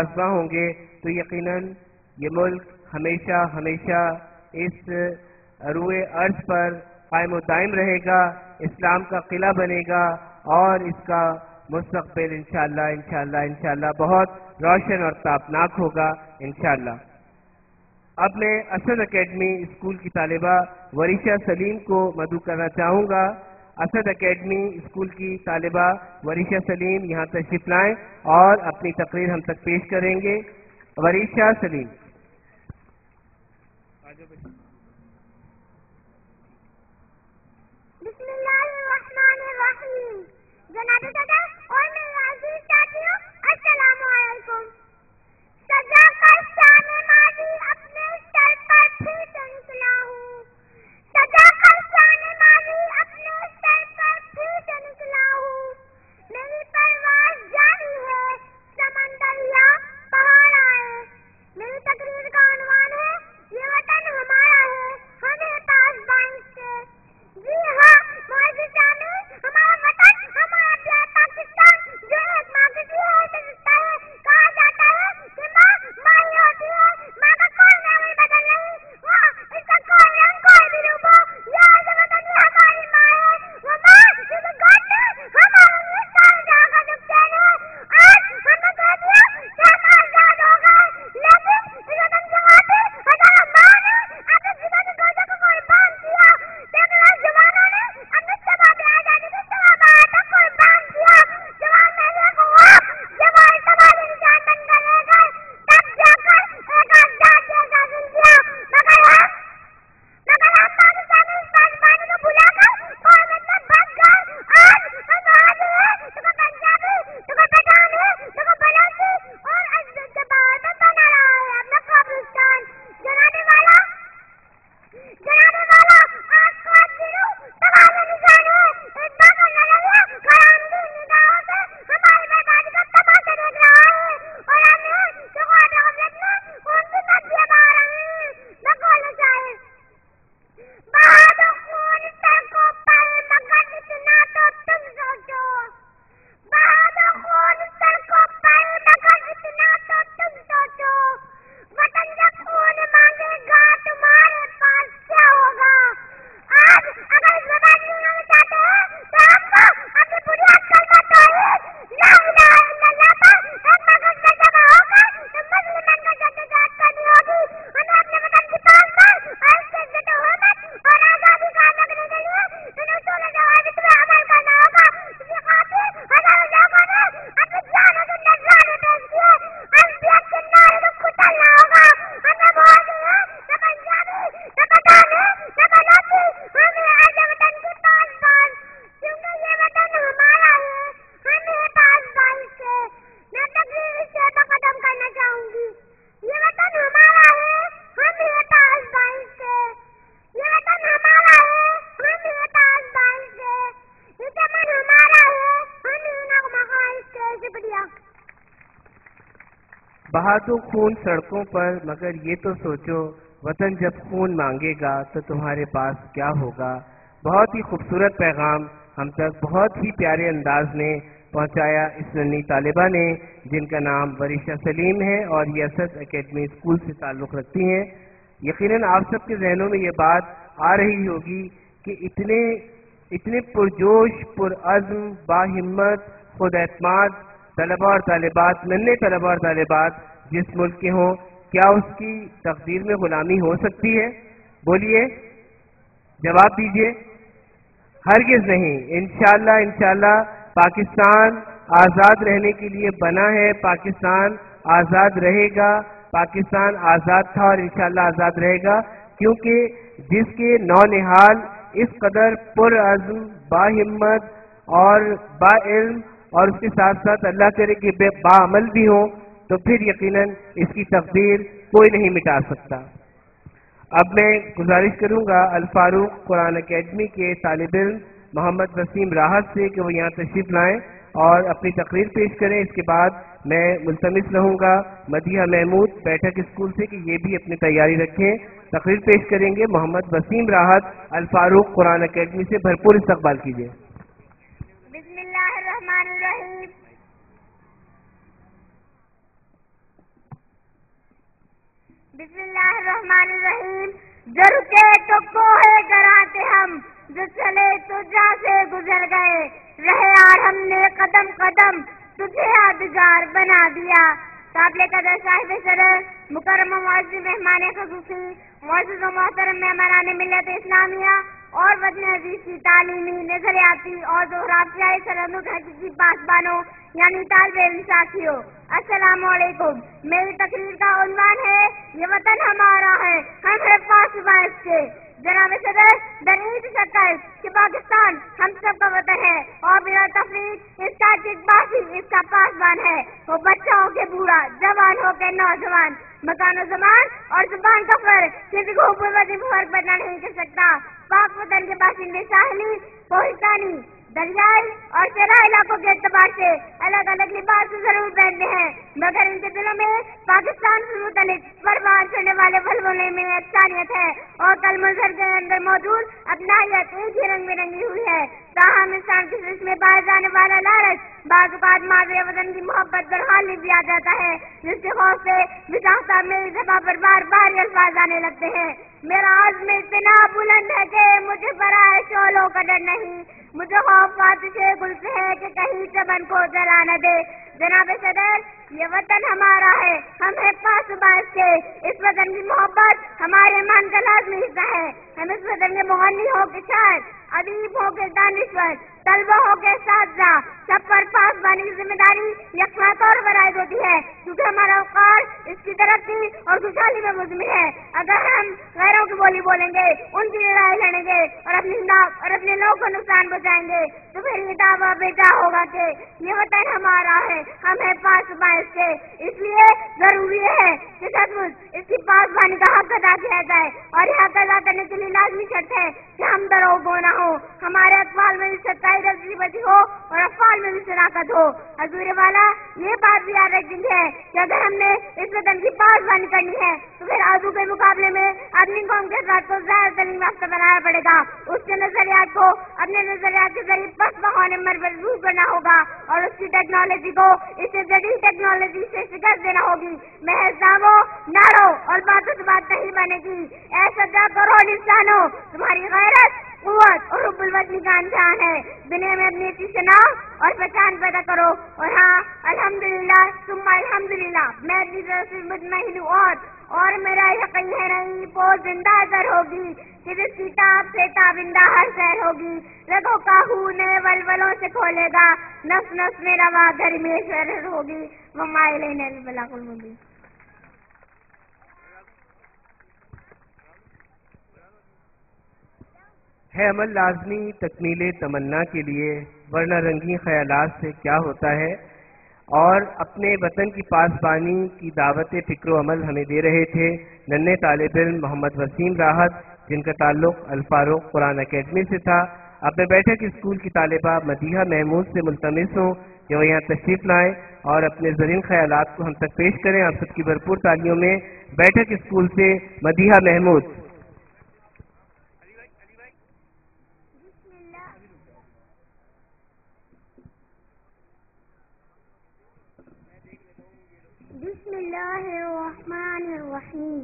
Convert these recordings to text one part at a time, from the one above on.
आजमा होंगे तो यकीनन ये मुल्क हमेशा हमेशा इस रुए अर्ज़ पर कायम दायम रहेगा, इस्लाम का किला बनेगा और इसका मुस्तबिल इंशाल्लाह इंशाल्लाह इंशाल्लाह बहुत रोशन और तापनाक होगा, इंशाल्लाह। अब मैं असद एकेडमी स्कूल की तालिबा वरीशा सलीम को मधु करना चाहूँगा। असद एकेडमी स्कूल की तालिबा वरीशा सलीम यहाँ तशरीफ़ लाएँ और अपनी तकरीर हम तक पेश करेंगे। वरीशा सलीम। और मेरे अज़ीज़ साथियों अस्सलाम वालेकुम सजा का बहादुर खून सड़कों पर, मगर ये तो सोचो, वतन जब खून मांगेगा तो तुम्हारे पास क्या होगा? बहुत ही खूबसूरत पैगाम हम तक बहुत ही प्यारे अंदाज में पहुँचाया इस नन्ही तालिबा ने, जिनका नाम वरीशा सलीम है और ये असद एकेडमी स्कूल से ताल्लुक़ रखती हैं। यकीनन आप सबके जहनों में ये बात आ रही होगी कि इतने इतने पुरजोश पुरज़म बाहिम्मत, खुद एतमाद तलबा और तालिबात, नन्हे तलबा और तालिबात जिस मुल्क के हों, क्या उसकी तकदीर में गुलामी हो सकती है? बोलिए, जवाब दीजिए। हरगिज नहीं। इंशाल्लाह इंशाल्लाह, पाकिस्तान आज़ाद रहने के लिए बना है। पाकिस्तान आज़ाद रहेगा। पाकिस्तान आज़ाद था और इंशाल्लाह आज़ाद रहेगा, क्योंकि जिसके नौनिहाल इस कदर पुरज़म बाहिम्मत और बाइल्म और उसके साथ साथ अल्लाह करे कि बामल भी हो तो फिर यकीनन इसकी तकदीर कोई नहीं मिटा सकता। अब मैं गुजारिश करूँगा अल फारूक कुरान अकेडमी के तालब मोहम्मद वसीम राहत से कि वो यहाँ तशरीफ़ लाएँ और अपनी तकरीर पेश करें। इसके बाद मैं मुलतमिस रहूँगा। मदिया महमूद बैठक स्कूल से कि ये भी अपनी तैयारी रखें। तकरीर पेश करेंगे। मोहम्मद वसीम राहत अल फारूक कुरान अकेडमी से भरपूर इस्तकबाल कीजिए। बिस्मिल्लाहिर्रहमानिर्रहीम। जो रुके तो कोहे डराते हम जो चले तो जा से गुजर गए। रहे यार हमने कदम कदम, तुझे यादगार बना दिया। काबले कदर साहिब सदर मुकरम मौज मेहमान खसूसी मौजूद मोहतरम मेहमान मिलत इस्लामिया। और वज़न की तालीमी नजरियाती और जोहराफियाई सरहद हकीकी पासबानों यानी तालब इल्म साथियों अस्सलाम मेरी तकरीर का उन्वान है, ये वतन हमारा है, हम है पास के। जनाब सदर दनीत शक्ल कि पाकिस्तान हम सब का वतन है, और मेरा तफरीक, इसका जिदबाजी इसका पासबान है। वो बच्चा हो के बूढ़ा, जवान हो के नौजवान मकान जमान और ज़ुबान का फ़र्क। किसी को फ़र्क बदला नहीं कर सकता। पाक वतन के पास इंडिया साहली कोहिस्तानी दरियाई और चेरा इलाकों के एतबार से अलग अलग लिबास ज़रूर पहनते हैं। मगर इनके दिलों में पाकिस्तान से मुतलिक बर्बाद करने वाले फलवोले में अफसानियत है और कल मुजहर के अंदर मौजूद अपनाइत एक ही रंग में हुई है। ताहम इंसान के जिस में पाया जाने वाला लालच बाजुकात मादरे वतन की मोहब्बत पर हाल भी आ जाता है, जिसके खौफ से विकास मेरी जगह पर बार बार अल्फाज आने लगते हैं। मेरा आज़म इतना बुलंद है कि मुझे शोलों का डर नहीं। मुझे खौफ से गुल से है कि कहीं चमन को जला न दे। जनाब सदर, ये वतन हमारा है। हम है पास बास के। इस वतन की मोहब्बत हमारे मन का लाजमी हिस्सा है। हम इस वतन के मोहनी हो के शायर अदीब हो के दानिश्वर, तलबा हो के साजा सब पर पास बानी ज़िम्मेदारी यकसा तौर पर आयद होती है। क्योंकि हमारा अवकार इसकी तरक्की और खुशहाली में मुजमिन है। अगर हम गैरों की बोली बोलेंगे, उनकी लड़ाई लड़ेंगे और अपनी और अपने लोगों को नुकसान पहुँचाएँगे तो फिर ये दावा बेटा होगा कि ये वतन हमारा है, हम है पास बाईस के। इसलिए ज़रूरी है कि सचमुच इसकी पास बानी का हक अदा किया जाए और यह हक अदा करने के लिए लाजमी शर्त है हम दरोगो ना हो? हमारे अखबार में भी सच्चाई रज़ी हो और अफवाल में भी शराकत हो। हजूर वाला, ये बात भी याद रखनी है कि अगर हमने इस वतन की पासबानी करनी है तो फिर आजू के मुकाबले में अपनी कौम के को ज़्यादा तरीन रास्ता बनाना पड़ेगा? उसके नजरियात को, अपने नजरियात के ज़रिए पस बहाने मजबूर करना होगा और उसकी टेक्नोलॉजी को इसे जदीद टेक्नोलॉजी से शिकस्त देना होगी। महज नामो नारो और बातों से बात नहीं बनेगी ऐसा करो इंसानों तुम्हारी गैरत कुत और रुबुलवत निकान जान है। दुनिया में अपनी अच्छी सना और पहचान पैदा करो। और हाँ अल्हम्दुलिल्लाह तुम अल्हम्दुलिल्लाह। मैं अपनी तरफ़ से मुतमईन हूँ और और मेरा यकीन है नहीं, वो ज़िंदा अजर होगी। कि जिसकी ताब से ताबिंदा हर शहर होगी। रगो काहू ने वलवलों से खोलेगा। नस नस मेरा रवा घर में होगी। वो माइले ने बलाकुल मुबीन। है अमल लाजमी, तकमील तमन्ना के लिए, वरना रंगीन ख्याल से क्या होता है? और अपने वतन की पासबानी की दावत, फ़िक्र अमल हमें दे रहे थे। नन्हे तालब इम मोहम्मद वसीम राहत, जिनका ताल्लुक अल्फारूक कुरान अकेडमी से था। अब मैं बैठक स्कूल की तालिबा मदीहा महमूद से मुलतमस हूँ। कि वह यहाँ तशरीफ़ लाएँ? और अपने जरीन ख्याल को हम तक पेश करें। आप सबकी भरपूर तालियों में बैठक स्कूल से मदीहा महमूद। बिस्मिल्लाहिर्रहमानिर्रहीम।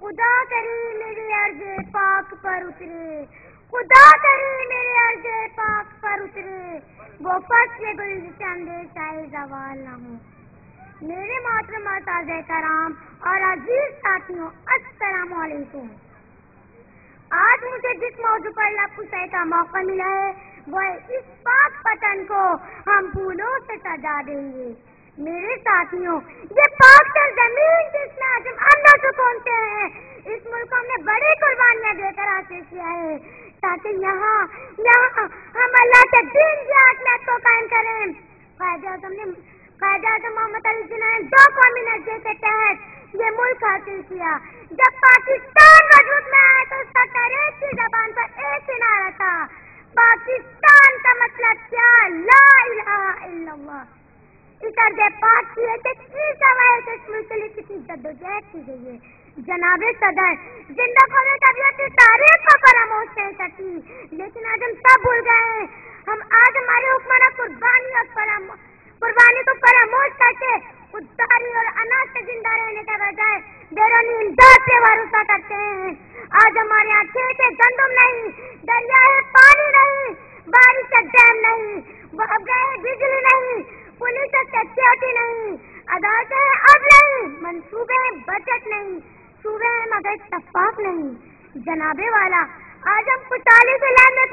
खुदा करी मेरे अर्ज़ पाक पर उतरे। खुदा करी मेरे अर्ज़ पाक पर उतरे। वो फसले गुलशन शाही जवाल ना हो। मेरे मात्र मोहताज कराम और अज़ीज़ साथियों, अस्सलाम वालेकुम आज मुझे जिस मौजू पर लफ्ज़ का मौका मिला है, वह इस पाक पतन को हम फूलों से सजा देंगे। मेरे साथियों, ये पाक ज़मीन जिसमें आज हम अल्लाह को पहुँचे हैं, इस मुल्क को हमने बड़ी कुर्बानियाँ देकर हासिल किया है, ताकि यहाँ यहाँ हम अल्लाह के दिन की आत्मियत को कायम करें। फ़ायदा तुमने फ़ायदा तो मोहम्मद अली जिन्होंने ने दो कौमी नज़र के तहत ये मुल्क हासिल किया। जब पाकिस्तान वजूद में आया तो उसका एक की जबान पर एक ही नारा था। पाकिस्तान का मतलब क्या? ला इलाहा इल्लल्लाह। इतर पाक किए थे इस हमारे कश्मीर के लिए कितनी जद्दोजहद की गई है? जनाब सदर ज़िंदगी ने तबियत की तारीफ़ को फरामोश नहीं करती लेकिन आज हम सब भूल गए हम आज हमारे हुक्मरान कुर्बानी और कुर्बानी को फरामोश करके उदारी और अनाज से ज़िंदा रहने के बजाय बैरनी इमदाद पे भरोसा करते हैं। आज हमारे यहाँ खेत गंदम नहीं, दरिया है पानी नहीं बारिश का डैम नहीं अब गए बिजली नहीं पुलिस सिक्योरिटी नहीं अदालत है अब नहीं मंसूबे बजट नहीं है शफाफ नहीं। जनाबे वाला, आज हम पुताली से लाइन में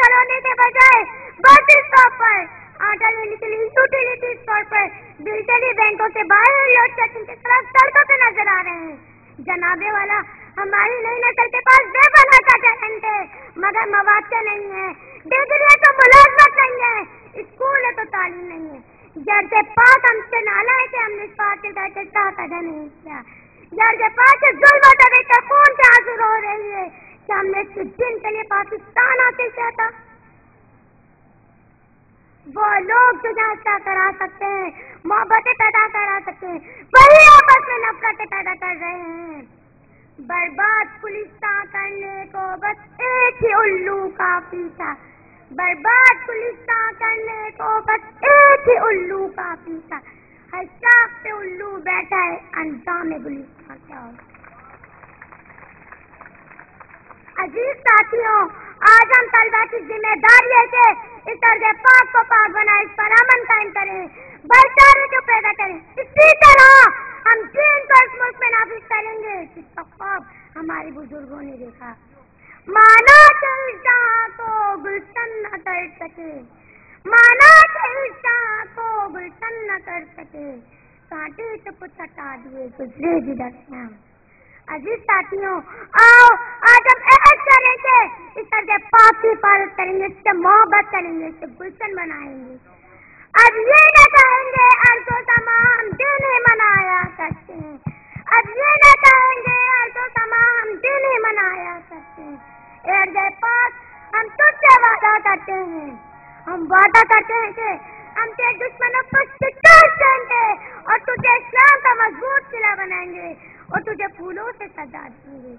के बजाय बस स्टॉप पर आटा लेने के लिए यूटिलिटी स्टोर पर। डिजिटली बैंकों से बाहर लोड सेटिंग की तरफ़ सड़कों पे नज़र आ रहे हैं। जनाबे वाला, हमारी नई नस्ल के पास बेबना का टैलेंट है मगर मवाक्य नहीं है। डिग्री है तो मुलाजमत नहीं है। स्कूल है तो तालीम नहीं है। जैसे पाक हमसे नाला है कि हमने इस बात के घर से पैदा नहीं किया। जैसे पाक से जुल्म होता देखकर कौन से आँसू रो रही है कि हमने कुछ दिन के लिए पाकिस्तान आते किया था? वो लोग जो नाश्ता करा सकते हैं, मोहब्बतें पैदा करा सकते हैं, वही आपस में नफरतें पैदा कर रहे हैं। बर्बाद पुलिस करने को बस एक ही उल्लू काफ़ी था बर्बाद पुलिस करने को बस एक ही उल्लू काफ़ी था हर चाक पे उल्लू बैठा है अंजाम पुलिस का क्या अज़ीज़ साथियों, आज हम तलबा की ज़िम्मेदारी है कि इस दर्ज पाक को पाक बनाए, इस पर अमन कायम करें भाईचारे को पैदा करें। इसी तरह हम दीन को इस मुल्क में नाफिज करेंगे जिसका ख्वाब हमारे बुज़ुर्गों ने देखा। माना चल जहाँ को गुलशन न कर सके। माना जहाँ को गुलशन न कर सके। कांटे से कुछ दिए गुजरे जिधर हम अज़ीज़ साथियों, आओ, आज हम अहद करेंगे। इस तरह पाक की हिफाजत करेंगे, इससे मोहब्बत करेंगे, इससे गुलशन बनाएँगे अब ये न कहेंगे अर्जो तमाम दिन ही मनाया करते हैं। अब ये न कहेंगे अर्जो तमाम दिन ही मनाया करते हैं। पाक हम तुझसे वादा करते हैं। हम वादा करते हैं कि हम तेरे दुश्मनों को शिकस्त देंगे और तुझे इस्लाम का मज़बूत किला बनाएँगे और तुझे फूलों से सजा देंगे।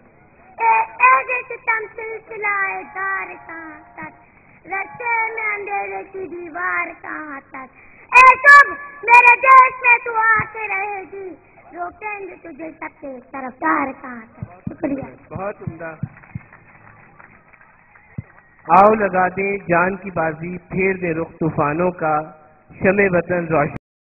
ए ए सितम सिलसिलाए दार कहाँ तक रस्ते में अंधेरे की दीवार कहाँ तक ए, सब, मेरे देश में तू आते रहेगी, रोकेंगे तुझे सबसे तरफदार कहाँ तक शुक्रिया। बहुत उम्दा। आओ लगा दे जान की बाजी फेर दे रुख तूफानों का शमे वतन रोशन